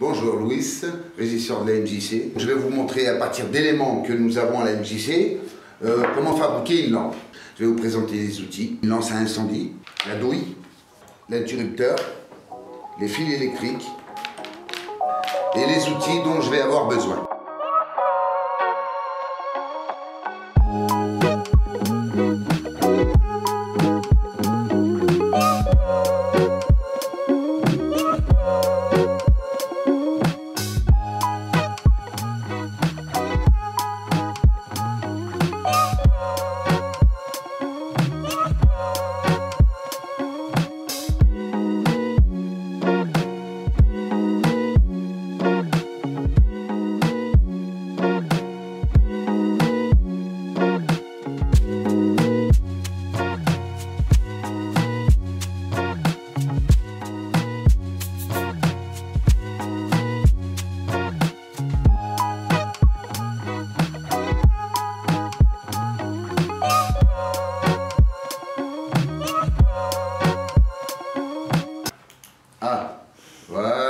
Bonjour Louis, régisseur de la MJC. Je vais vous montrer à partir d'éléments que nous avons à la MJC euh, comment fabriquer une lampe. Je vais vous présenter les outils. Une lance à incendie, la douille, l'interrupteur, les fils électriques et les outils dont je vais avoir besoin. Ah, voilà.